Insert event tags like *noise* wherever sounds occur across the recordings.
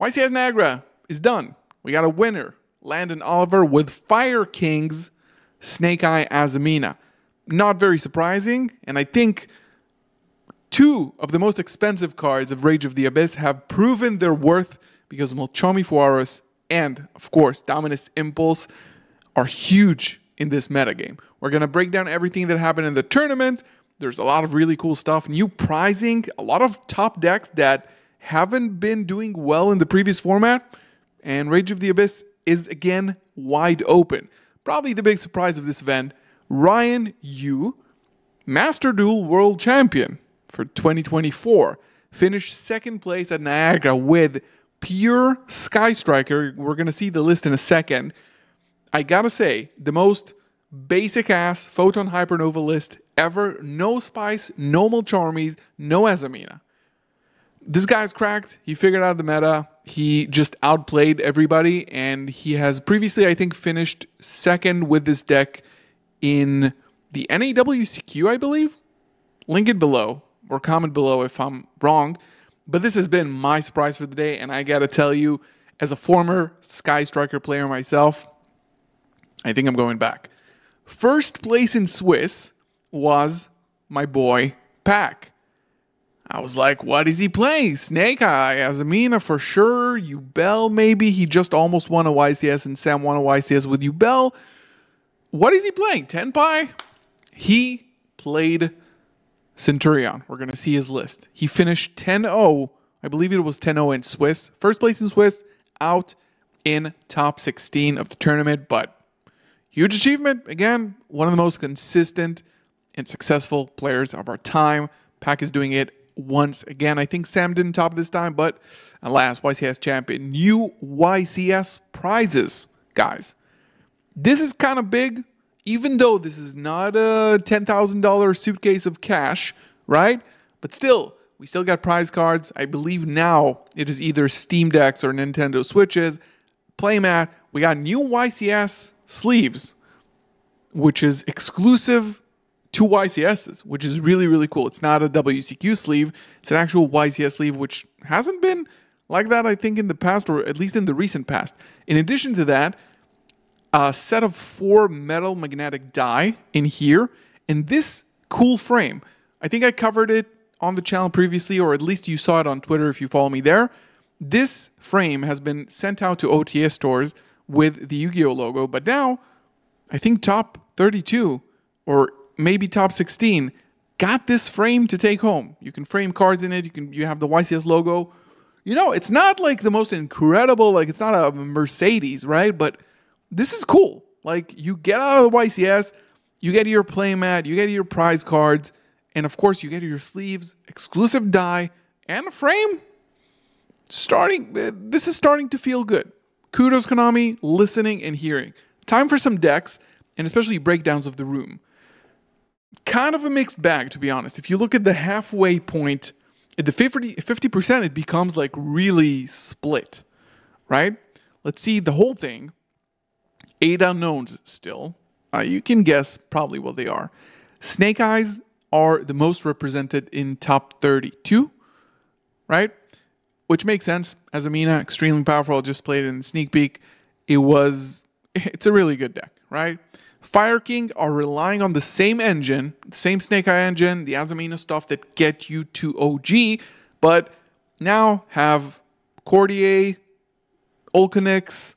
YCS Niagara is done. We got a winner, Landon Oliver with Fire Kings, Snake Eye Azamina. Not very surprising, and I think two of the most expensive cards of Rage of the Abyss have proven their worth because Mulcharmy Fuwalos and, of course, Dominus Impulse are huge in this metagame. We're going to break down everything that happened in the tournament. There's a lot of really cool stuff, new prizing, a lot of top decks that haven't been doing well in the previous format, and Rage of the Abyss is again wide open. Probably the big surprise of this event Ryan Yu, Master Duel World Champion for 2024, finished second place at Niagara with pure Sky Striker. We're going to see the list in a second. I gotta say, the most basic ass Photon Hypernova list ever. No Spice, no Mulcharmies, no Azamina. This guy's cracked. He figured out the meta. He just outplayed everybody, and he has previously, I think, finished second with this deck in the NAWCQ, I believe. Link it below or comment below if I'm wrong. But this has been my surprise for the day, and I gotta tell you, as a former Sky Striker player myself, I think I'm going back. First place in Swiss was my boy Pack. I was like, what is he playing? Snake Eye, Azamina for sure, Yubel maybe. He just almost won a YCS and Sam won a YCS with Yubel. What is he playing? Tenpai? He played Centurion. We're going to see his list. He finished 10 0. I believe it was 10 0 in Swiss. First place in Swiss, out in top 16 of the tournament, but huge achievement. Again, one of the most consistent and successful players of our time. Pack is doing it once again. I think Sam didn't top this time, but alas, YCS champion. New YCS prizes, guys. This is kind of big even though this is not a $10,000 suitcase of cash, right? But still, we still got prize cards. I believe now it is either Steam Decks or Nintendo Switches. Playmat, we got new YCS sleeves, which is exclusive to YCSs, which is really, really cool. It's not a WCQ sleeve, it's an actual YCS sleeve, which hasn't been like that, I think, in the past, or at least in the recent past. In addition to that, a set of four metal magnetic die in here, and this cool frame. I think I covered it on the channel previously, or at least you saw it on Twitter if you follow me there. This frame has been sent out to OTS stores with the Yu-Gi-Oh logo, but now I think top 32 or maybe top 16 got this frame to take home. You can frame cards in it. You can you have the YCS logo. You know, it's not like the most incredible, like it's not a Mercedes, right? But this is cool. Like you get out of the YCS, you get your playmat, you get your prize cards, and of course you get your sleeves, exclusive die, and a frame. Starting, uh, this is starting to feel good. Kudos Konami, listening and hearing. Time for some decks, and especially breakdowns of the room. Kind of a mixed bag, to be honest. If you look at the halfway point, at the 50, 50% it becomes like really split, right? Let's see the whole thing eight unknowns still. Uh, you can guess probably what they are. Snake Eyes are the most represented in top 32, right? Which makes sense. Azamina, extremely powerful. I just played in sneak peek. It was, *laughs* it's a really good deck, right? Fire King are relying on the same engine, same Snake Eye engine, the Azamina stuff that get you to OG, but now have Cordier, Olconix,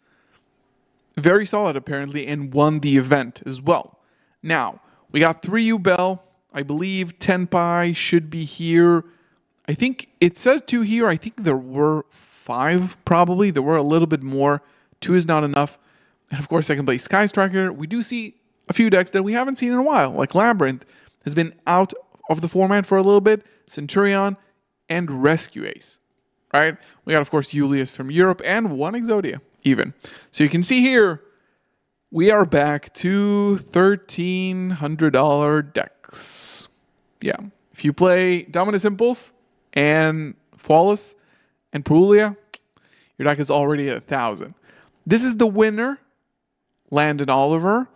very solid, apparently, and won the event as well. Now, we got 3 Yubel. I believe Tenpai should be here. I think it says 2 here. I think there were 5, probably. There were a little bit more. 2 is not enough. And of course, second place, Sky Striker. We do see a few decks that we haven't seen in a while, like Labyrinth has been out of the format for a little bit, Centurion, and Rescue Ace. Right? We got, of course, Julius from Europe and one Exodia even. So you can see here, we are back to $1,300 decks. Yeah. If you play Dominus Impulse and Flawless and Purulia, your deck is already at a thousand. This is the winner, Landon Oliver.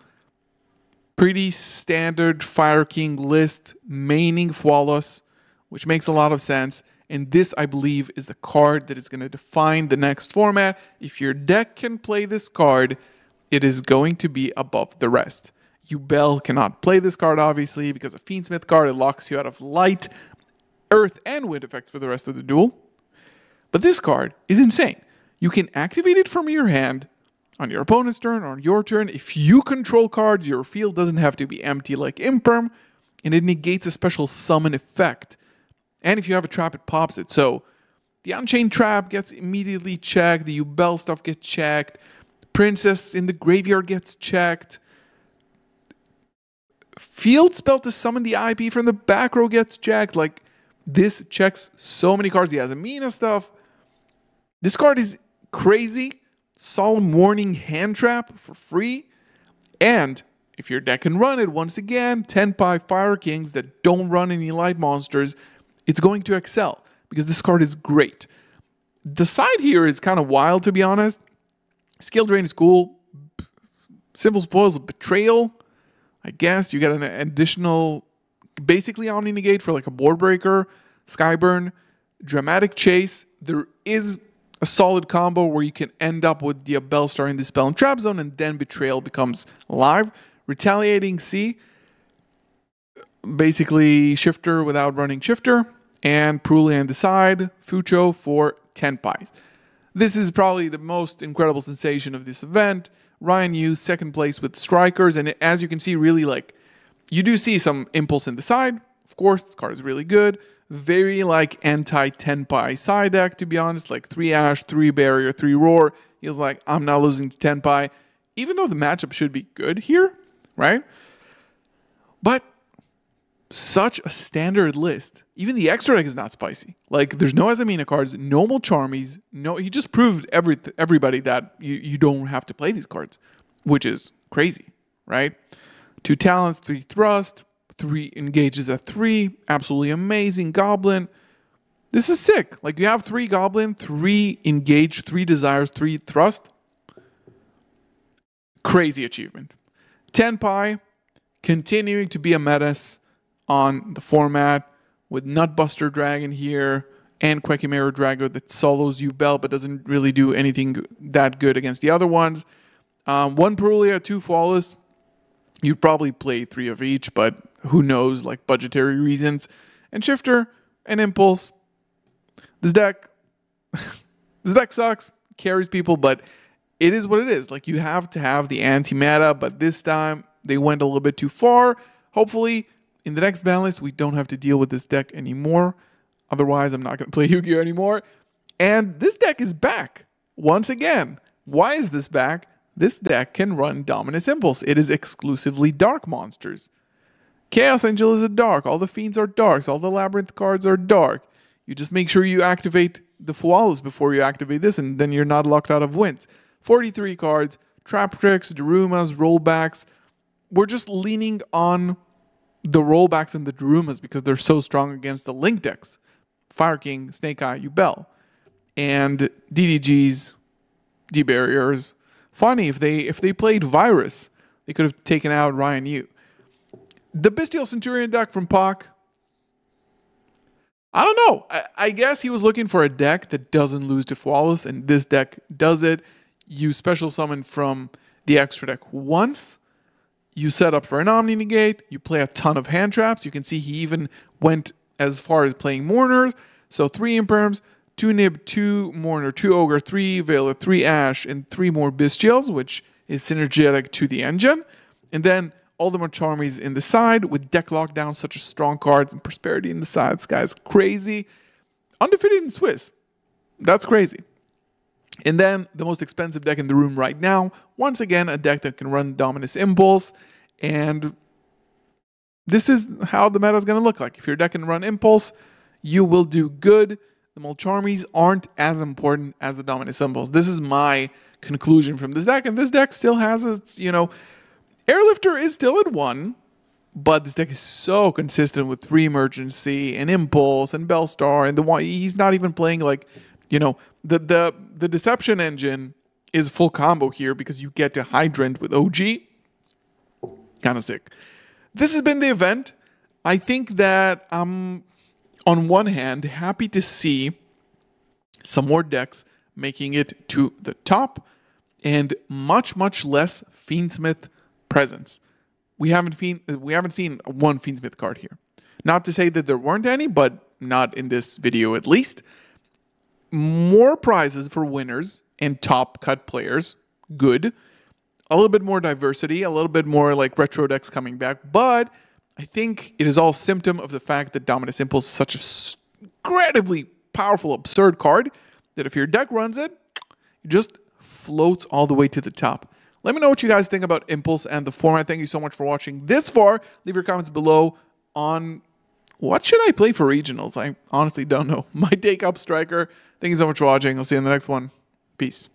Pretty standard Fire King list, maining Flawless, which makes a lot of sense. And this, I believe, is the card that is going to define the next format. If your deck can play this card, it is going to be above the rest. Yubel cannot play this card, obviously, because a Fiendsmith card, it locks you out of light, earth, and wind effects for the rest of the duel. But this card is insane. You can activate it from your hand on your opponent's turn or on your turn. If you control cards, your field doesn't have to be empty like Imperm, and it negates a special summon effect. And if you have a trap, it pops it. So the Unchained Trap gets immediately checked, the Yubel stuff gets checked, Princess in the graveyard gets checked. Field spell to summon the IP from the back row gets checked. Like, this checks so many cards. He has Amina stuff. This card is crazy. Solemn Warning Hand Trap for free. And if your deck can run it, once again, ten Tenpai Fire Kings that don't run any light monsters, it's going to excel because this card is great. The side here is kind of wild, to be honest. Skill drain is cool. Sinful Spoils Betrayal. I guess you get an additional, basically Omni Negate for like a board breaker. Skyburn. Dramatic Chase. There is a solid combo where you can end up with the Bellstar in the Spell and Trap Zone, and then Betrayal becomes live. Retaliating "C". Basically, Shifter without running Shifter. And Purulia on the side. Fucho for Tenpai. This is probably the most incredible sensation of this event. Ryan Yu, second place with strikers, and as you can see, really like you do see some impulse in the side. Of course, this card is really good. Very like anti Tenpai side deck, to be honest. Like three Ash, three Barrier, three Roar. He's like, I'm not losing to Tenpai, even though the matchup should be good here, right? But such a standard list. Even the extra deck is not spicy. Like there's no Azamina cards, no Mulcharmies, no he just proved every everybody that you, you don't have to play these cards, which is crazy, right? Two talents, three thrust, three engages a three, absolutely amazing goblin. This is sick. Like you have three goblin, three engage, three desires, three thrust. Crazy achievement. Tenpai continuing to be a menace on the format with Nutbuster Dragon here and Quekimero Drago that solos Yubel but doesn't really do anything that good against the other ones. Um, one Purulia, two Flawless. You'd probably play three of each, but who knows, like budgetary reasons. And Shifter and Impulse. This deck, *laughs* this deck sucks, carries people, but it is what it is. Like you have to have the anti-meta, but this time they went a little bit too far. Hopefully, in the next list, we don't have to deal with this deck anymore. Otherwise, I'm not going to play *laughs* Yu-Gi-Oh anymore. And this deck is back once again. Why is this back? This deck can run Dominus Impulse. It is exclusively dark monsters. Chaos Angel is a dark. All the fiends are darks. All the labyrinth cards are dark. You just make sure you activate the Fuwalos before you activate this, and then you're not locked out of wins. 43 cards, trap tricks, Darumas, rollbacks. We're just leaning on the rollbacks and the Darumas because they're so strong against the link decks. Fire King, Snake Eye, Yubel. And DDGs, D barriers. Funny if they if they played Virus, they could have taken out Ryan Yu. The Bestial Centurion deck from Pac. I don't know. I, I, guess he was looking for a deck that doesn't lose to Flawless, and this deck does it. You special summon from the extra deck once, you set up for an Omni Negate, you play a ton of hand traps. You can see he even went as far as playing Mourners. So three Imperms, two Nib, two Mourner, two Ogre, three Veiler, three Ash, and three more Bystials, which is synergetic to the engine. And then all the Mulcharmies in the side with deck lockdown, such a strong cards, and Prosperity in the side. This guy's crazy. Undefeated in Swiss. That's crazy. And then the most expensive deck in the room right now, once again, a deck that can run Dominus Impulse. And this is how the meta is going to look like. If your deck can run Impulse, you will do good. The Mulcharmies aren't as important as the Dominus Impulse. This is my conclusion from this deck. And this deck still has its, you know, Airlifter is still at one, but this deck is so consistent with three Emergency and Impulse and Bellstar. And the one he's not even playing like you know, the the the deception engine is full combo here because you get to hydrant with OG. Kind of sick. This has been the event. I think that I'm on one hand, happy to see some more decks making it to the top and much, much less Fiendsmith presence. We haven't, fiend, we haven't seen one Fiendsmith card here. Not to say that there weren't any, but not in this video at least. More prizes for winners and top cut players. Good. A little bit more diversity, a little bit more like retro decks coming back, but I think it is all symptom of the fact that Dominus Impulse is such a incredibly powerful, absurd card that if your deck runs it, it just floats all the way to the top. Let me know what you guys think about Impulse and the format. Thank you so much for watching this far. Leave your comments below on what should I play for regionals. I honestly don't know. *laughs* My take up striker. Thank you so much for watching. I'll see you in the next one. Peace.